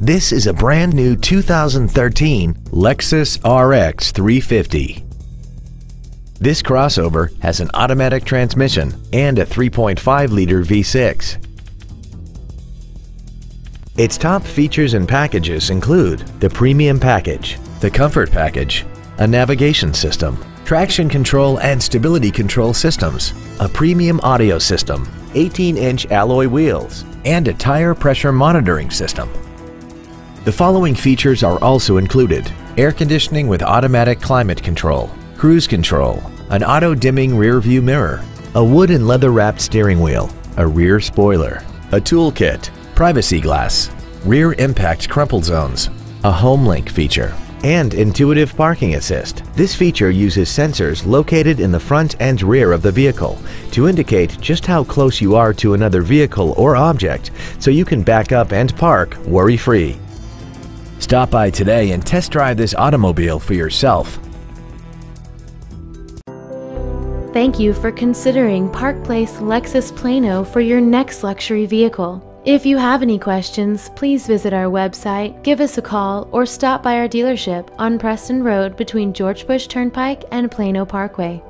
This is a brand new 2013 Lexus RX 350. This crossover has an automatic transmission and a 3.5-liter V6. Its top features and packages include the Premium Package, the Comfort Package, a navigation system, traction control and stability control systems, a premium audio system, 18-inch alloy wheels, and a tire pressure monitoring system. The following features are also included. Air conditioning with automatic climate control, cruise control, an auto-dimming rear view mirror, a wood and leather wrapped steering wheel, a rear spoiler, a toolkit, privacy glass, rear impact crumple zones, a home link feature, and intuitive parking assist. This feature uses sensors located in the front and rear of the vehicle to indicate just how close you are to another vehicle or object so you can back up and park worry-free. Stop by today and test drive this automobile for yourself. Thank you for considering Park Place Lexus Plano for your next luxury vehicle. If you have any questions, please visit our website, give us a call, or stop by our dealership on Preston Road between George Bush Turnpike and Plano Parkway.